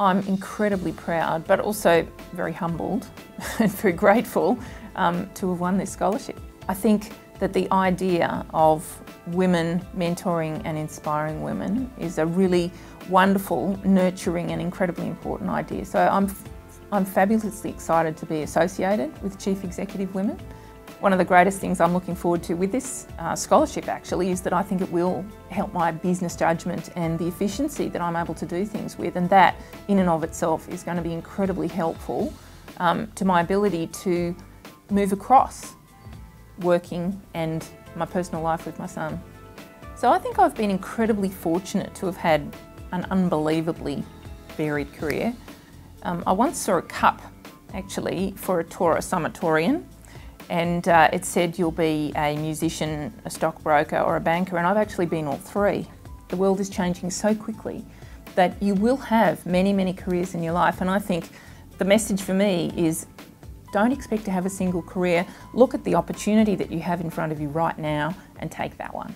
I'm incredibly proud, but also very humbled and very grateful um, to have won this scholarship. I think that the idea of women mentoring and inspiring women is a really wonderful, nurturing and incredibly important idea. So I'm, I'm fabulously excited to be associated with Chief Executive Women. One of the greatest things I'm looking forward to with this uh, scholarship actually is that I think it will help my business judgment and the efficiency that I'm able to do things with and that in and of itself is going to be incredibly helpful um, to my ability to move across working and my personal life with my son. So I think I've been incredibly fortunate to have had an unbelievably varied career. Um, I once saw a cup actually for a tour, a summitorian, and uh, it said you'll be a musician, a stockbroker or a banker and I've actually been all three. The world is changing so quickly that you will have many, many careers in your life and I think the message for me is don't expect to have a single career. Look at the opportunity that you have in front of you right now and take that one.